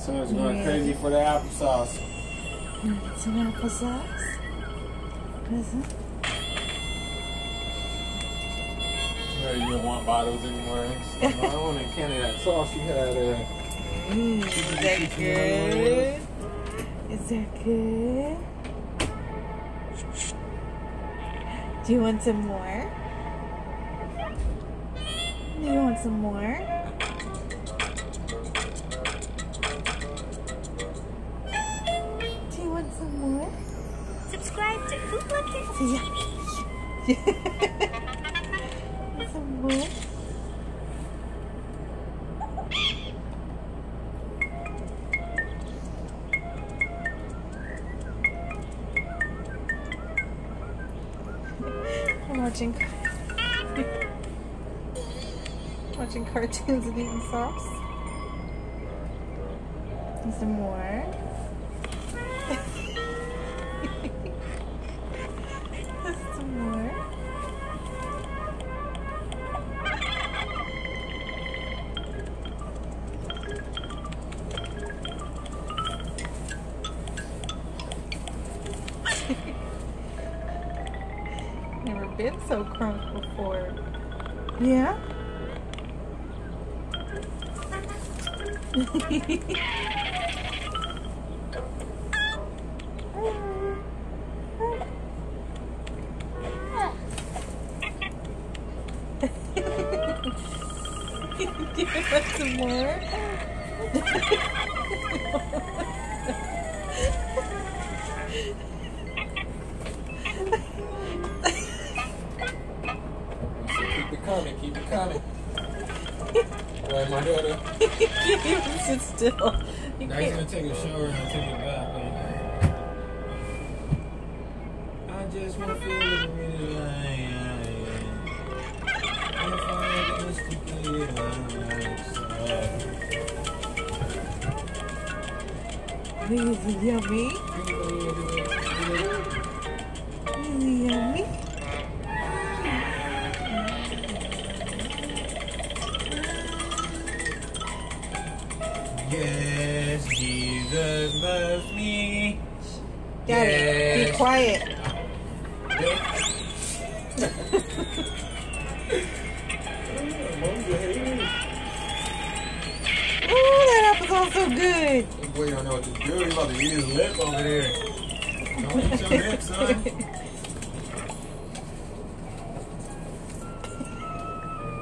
So it's going yeah. crazy for the applesauce. Get some applesauce. What is it? No, you don't want bottles anymore. I don't want a can of that sauce you had. Uh, mm, is that good? Is that good? Do you want some more? Do you want some more? Subscribe to Hoopla Kids TV. More. I'm watching watching cartoons and eating sauce. And some more. Never been so crunk before. Yeah? Do you want some more? coming, keep it coming. right, my daughter. you sit still. You now he's gonna take a shower and take a bath. I just wanna feel it really If I had instant Is it yummy? Is it yummy? Yes, Jesus loves me. Daddy, yes. be quiet. Ooh, that apple's all so good. Boy don't know what to do. He's about to eat his lip over there. Don't eat your lip, son.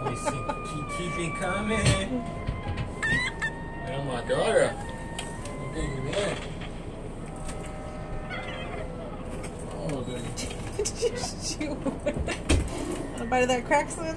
Let me see. Keep, keep it coming I'm getting it in. Oh, Did you? Want a bite of that crack, son?